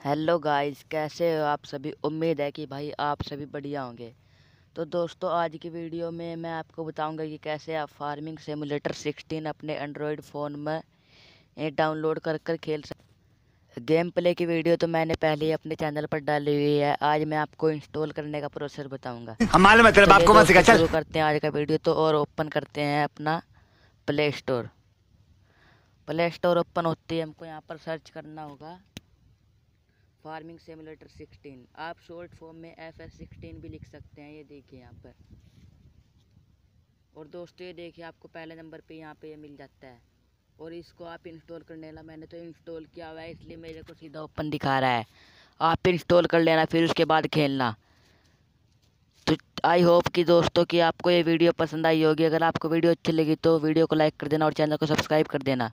Hello guys कैसे हो आप सभी? उम्मीद है कि भाई आप सभी बढ़िया होंगे। तो दोस्तों आज की वीडियो में मैं आपको बताऊँगा कि कैसे आप फ़ार्मिंग सिमुलेटर 16 अपने एंड्रॉयड फ़ोन में डाउनलोड कर कर खेल सकते गेम प्ले की वीडियो तो मैंने पहले ही अपने चैनल पर डाली हुई है। आज मैं आपको इंस्टॉल करने का प्रोसेस बताऊँगा। है चल। शुरू करते हैं आज का वीडियो तो और ओपन करते हैं अपना play store. Play store open होती है हमको यहाँ पर सर्च करना होगा। फ़ार्मिंग सिमुलेटर 16 आप शॉर्ट फॉर्म में एफ़ एस सिक्सटीन भी लिख सकते हैं, ये देखिए यहाँ पर। और दोस्तों, ये देखिए, आपको पहले नंबर पे यहाँ पे ये मिल जाता है। और इसको आप इंस्टॉल करने वाला, मैंने तो इंस्टॉल किया हुआ है, इसलिए मेरे को सीधा ओपन दिखा रहा है। आप इंस्टॉल कर लेना, फिर उसके बाद खेलना। तो आई होप कि दोस्तों कि आपको ये वीडियो पसंद आई होगी। अगर आपको वीडियो अच्छी लगी तो वीडियो को लाइक कर देना और चैनल को सब्सक्राइब कर देना।